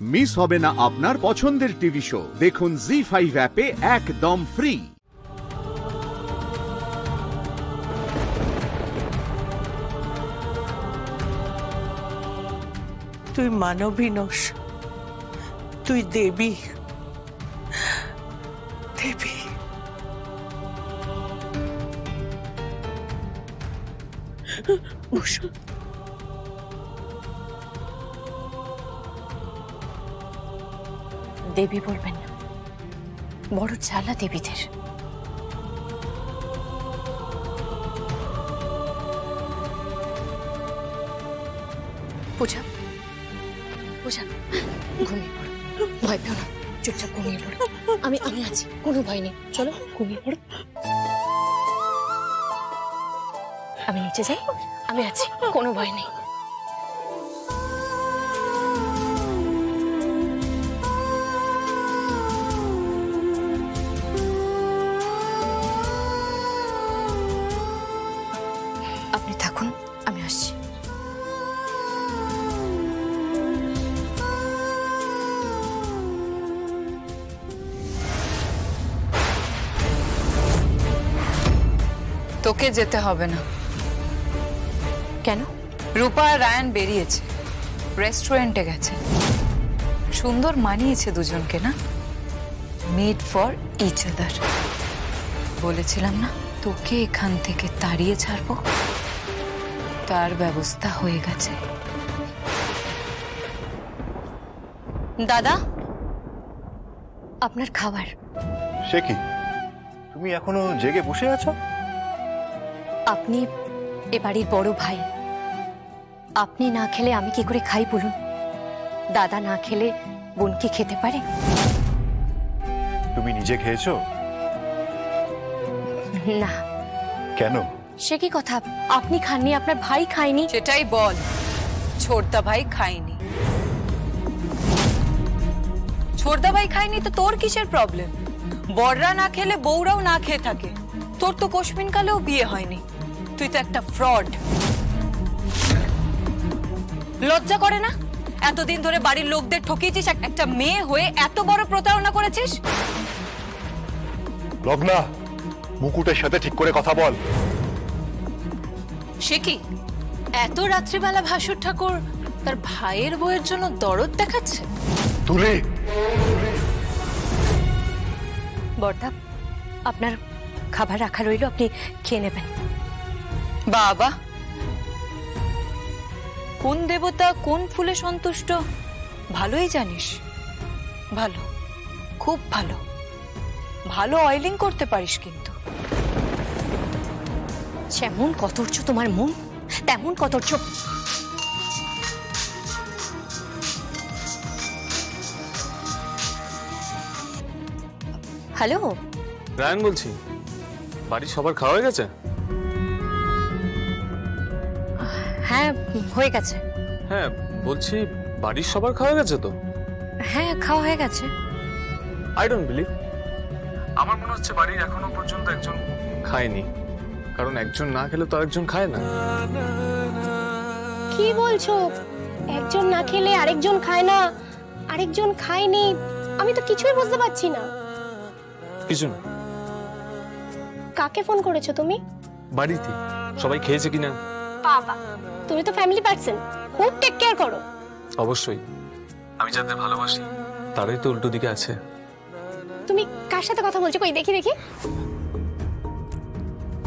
Miss হবে না আপনার পছন্দের টিভি শো। দেখুন জি ফাইভ অ্যাপে একদম ফ্রি তুই মানবী নস তুই দেবী। দেবী। বসো দেবী বলবেন না বড় জ্বালা দেবীদের পূজা পূজা ঘুমিয়ে পড়ো ভয় পেও না চুপচাপ ঘুমিয়ে পড়ো আমি আমি আছি কোনো ভয় নেই চলো ঘুমিয়ে পড়ো আমি নিচে যাই আমি আছি কোনো ভয় নেই তোকে যেতে হবে না। কেন? রূপা আর রায়ান বেরিয়েছে। রেস্টুরেন্টে গেছে। সুন্দর মানিয়েছে দুজনকে না? মেড ফর ইচ আদার বলেছিলাম না তোকে এখান থেকে তাড়িয়ে ছাড়বো? তার ব্যবস্থা হয়ে গেছে। দাদা? আপনার খাবার। সে কি? তুমি এখনও জেগে বসে আছো? আপনি এ বাড়ির বড় ভাই। আপনি না খেলে আমি কি করে খাই বলুন? দাদা না খেলে বোন কি খেতে পারে? তুমি নিজে খেয়েছো? না। কেন? সে কি কথা? আপনি খাননি আপনার ভাই খায়নি। সেটাই বল। ছোটদা ভাই খায়নি। ছোটদা ভাই খায়নি তো তোর কিসের প্রবলেম বড়রা না খেলে বউরাও না খেয়ে থাকে। তোর তো কোশমিন কালেও বিয়ে হয়নি। তুই তো একটা ফ্রড লজ্জা করে না? এতদিন ধরে বাড়ির লোকদের ঠকিয়েছিস একটা মেয়ে হয়ে এত বড় প্রতারণা করেছিস? লগ্না মুকুটের সাথে ঠিক করে কথা বল। সে কি? এত রাত্রিবেলা ভাসুর ঠাকুর তার ভাইয়ের বউয়ের জন্য দরদ দেখাচ্ছে? তুলি। বর্দা আপনার খাবার রাখা রইল আপনি খেয়ে নেবেন। বাবা। কোন দেবতা কোন ফুলে সন্তুষ্ট? ভালোই জানিস। ভালো খুব ভালো। ভালো অয়েলিং করতে পারিস কিন্তু। যেমন কতর্চ তোমার মন তেমন কতর্চ হ্যালো। রায়ন বলছি বাড়ির সবার খাওয়া হয়ে গেছে? হ্যাঁ গেছে। হ্যাঁ বলছি বাড়ির সবার খাওয়া হয়ে গেছে তো? হ্যাঁ খাওয়া হয়ে গেছে। আই ডোন্ট বিলিভ আমার মনে হচ্ছে বাড়ির এখনও পর্যন্ত একজন খায়নি। কারণ একজন না খেলে তো আরেকজন খায় না। কি বলছো? একজন না খেলে আরেকজন খায় না। আরেকজন খায়নি। আমি তো কিছুই বুঝতে পারছি না। কিছু না। কাকে ফোন করেছ তুমি? বাড়িতে। সবাই খেয়েছে কিনা? বাবা। তুমি তো ফ্যামিলি পার্সন খুব টেক কেয়ার করো? অবশ্যই। আমি যাদের ভালোবাসি তারাই তো উল্টো দিকে আছে। তুমি কার সাথে কথা বলছো? কই দেখি দেখি।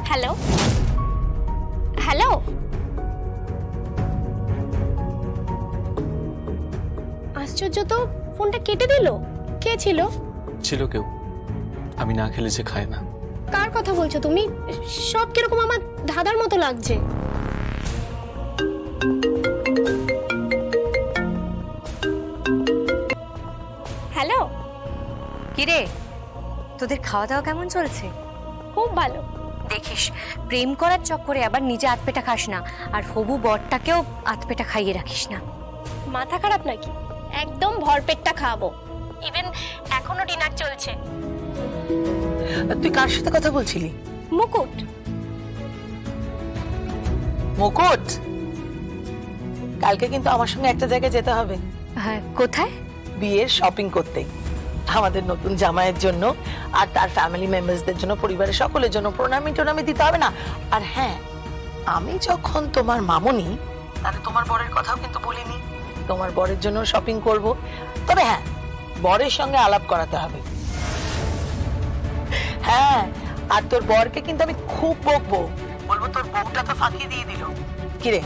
হ্যালো হ্যালো আশ্চর্য তো ফোনটা কেটে দিল? কে ছিল? ছিল কেউ। আমি না খেলে যে খায় না। কার কথা বলছো তুমি? সব কীরকম আমার ধাঁধার মতো লাগছে। হ্যালো। কিরে? তোদের খাওয়া দাওয়া কেমন চলছে? খুব ভালো। দেখিস প্রেম করার চক্করে আবার নিজে আতপেটা খাস না আর হবু বরটাকেও আতপেটা খাইয়ে রাখিস না। মাথা খারাপ নাকি? একদম ভরপেটটা খাওয়াবো। ইভেন এখনও ডিনার চলছে। তুই কার সাথে কথা বলছিলি? মুকুট। মুকুট? কালকে কিন্তু আমার সঙ্গে একটা জায়গায় যেতে হবে। হ্যাঁ কোথায়? বিয়ের শপিং করতে। আমাদের নতুন জামাইয়ের জন্য আর তার ফ্যামিলি মেম্বারসদের জন্য পরিবারের সকলের জন্য প্রণামী টোনামি দিতে হবে না। আর হ্যাঁ আমি যখন তোমার মামুনি তাহলে তোমার বরের কথাও কিন্তু বলিনি। তোমার বরের জন্য শপিং করব। তবে হ্যাঁ বরের সঙ্গে আলাপ করাতে হবে। হ্যাঁ আর তোর বরকে কিন্তু আমি খুব বকবো। বলব তোর বউটা তো ফাঁকি দিয়ে দিল। কিরে?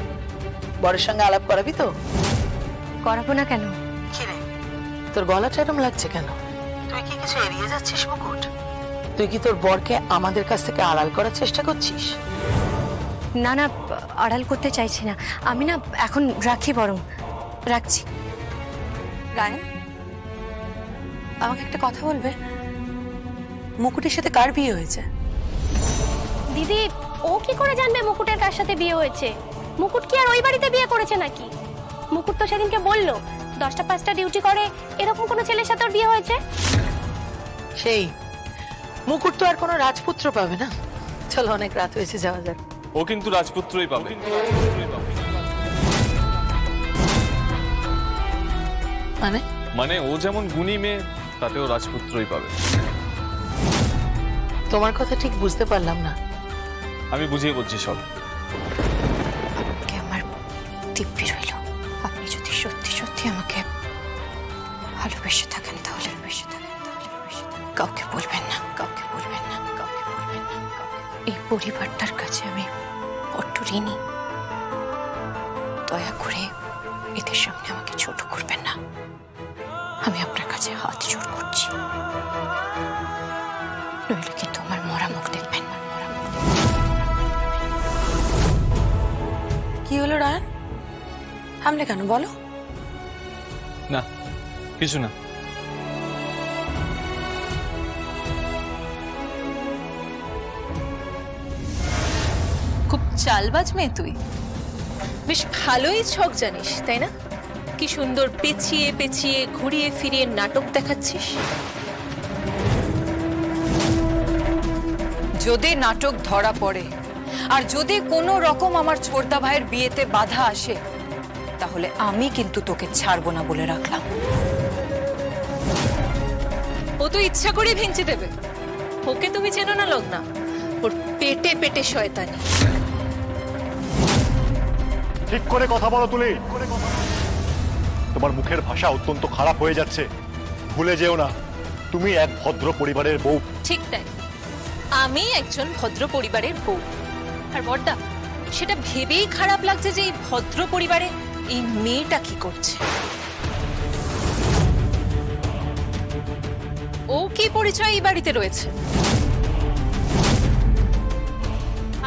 বরের সঙ্গে আলাপ করাবি তো? করাবো না কেন? কিরে তোর গলাটা এরম লাগছে কেন? তুই কি কিছু এড়িয়ে যাচ্ছিস মুকুট? তুই কি তোর বরকে আমাদের কাছ থেকে আড়াল করার চেষ্টা করছিস? না না আড়াল করতে চাইছি না। আমি না এখন রাখি বরং। রাখছি। রায় আমাকে একটা কথা বলবে? মুকুটের সাথে কার বিয়ে হয়েছে? দিদি ও কি করে জানবে মুকুটের কার সাথে বিয়ে হয়েছে? মুকুট কি আর ওই বাড়িতে বিয়ে করেছে নাকি? মুকুট তো সেদিনকে বলল দশটা পাঁচটা ডিউটি করে এরকম কোনো ছেলের সাথে ওর বিয়ে হয়েছে? সেই মুকুট তো আর কোনো রাজপুত্র পাবে না। চলো অনেক রাত হয়েছে যাওয়া যাক। ও কিন্তু রাজপুত্রই পাবে। মানে? মানে ও যেমন গুণী মেয়ে তাতেও রাজপুত্রই পাবে। তোমার কথা ঠিক বুঝতে পারলাম না। আমি বুঝিয়ে বলছি সব। দিব্যি রইল। আপনি যদি সত্যি সত্যি আমাকে ভালোবেসে থাকেন তাহলে বেশি থাকেন কাউকে বলবেন না, কাউকে বলবেন না, কাউকে বলবেন না এই পরিবারটার কাছে আমি বড্ড ঋণী। দয়া করে এদের সামনে আমাকে ছোট করবেন না। আমি আপনার কাছে হাত জোর করছি। নইলে কিন্তু আমার মরা মুখ দেখবেন কি হলো, রায়ন? থামলে কেন বলো? না কিছু না। খুব চালবাজ মেয়ে তুই। বেশ ভালোই ছক জানিস তাই না? কি সুন্দর পেঁচিয়ে পেঁচিয়ে ঘুরিয়ে ফিরিয়ে নাটক দেখাচ্ছিস। যদি নাটক ধরা পড়ে আর যদি কোনো রকম আমার ছোটদা ভাইয়ের বিয়েতে বাধা আসে তাহলে আমি কিন্তু তোকে ছাড়বো না বলে রাখলাম। ও তো ইচ্ছা করে ভেঙচি দেবে। ওকে তুমি চেনো না লগ্না। ওর পেটে পেটে শয়তানি। ঠিক করে কথা বলো তুলি। তোমার মুখের ভাষা অত্যন্ত খারাপ হয়ে যাচ্ছে। ভুলে যেও না তুমি এক ভদ্র পরিবারের বউ। ঠিক তাই। আমি একজন ভদ্র পরিবারের বউ। আর বড়দা সেটা ভেবেই খারাপ লাগছে যে এই ভদ্র পরিবারে এই মেয়েটা কি করছে? ও কি পরিচয় এই বাড়িতে রয়েছে?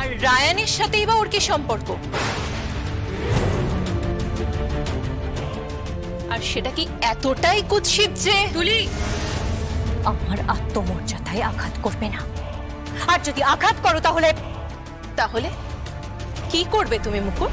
আর রায়ানের সাথেই বা ওর কি সম্পর্ক? আর সেটা কি এতটাই কুৎসিত যে তুলি, আমার আত্মমর্যাদায় আঘাত করবে না? আর যদি আঘাত করো তাহলে তাহলে কি করবে তুমি মুকুট?